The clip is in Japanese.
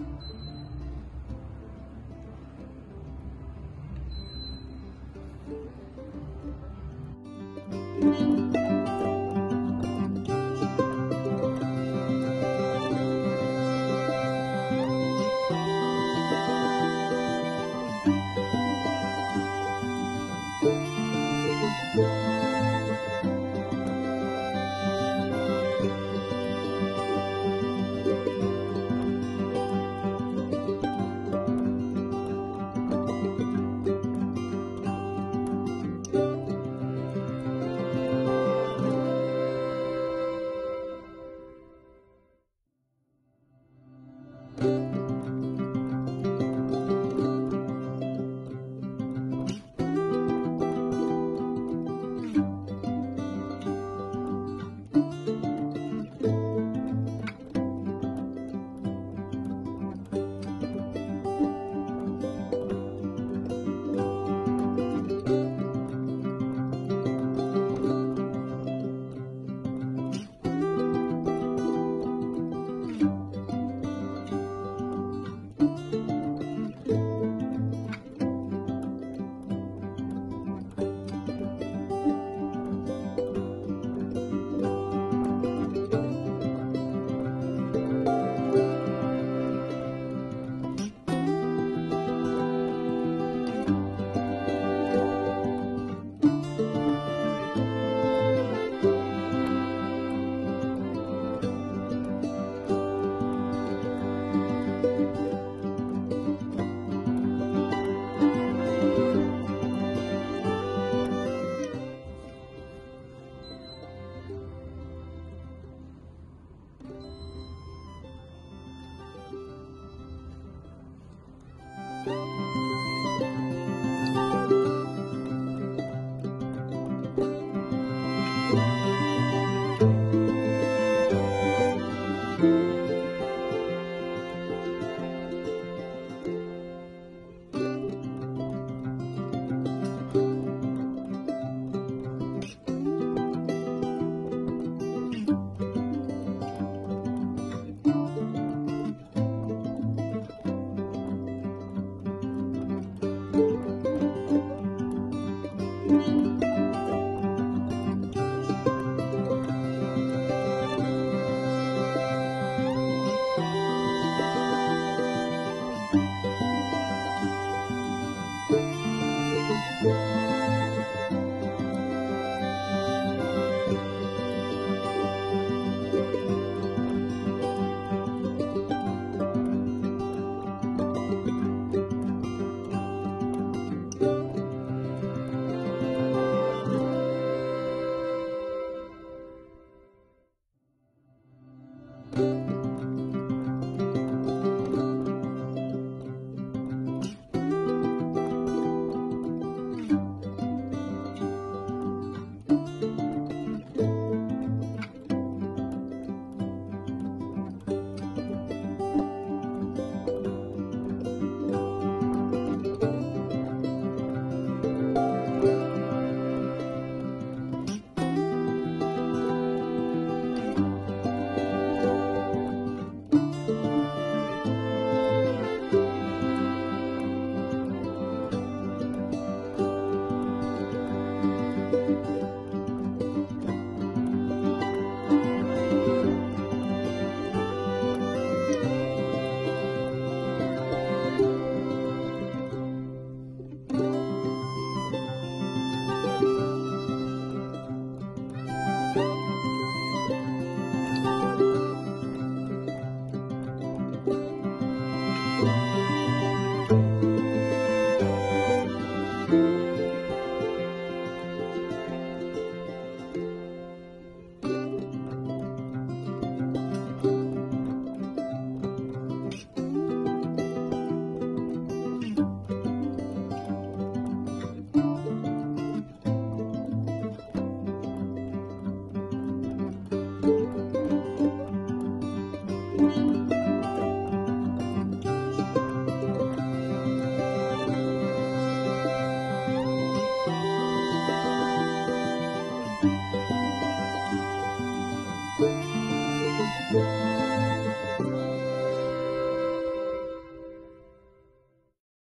うん。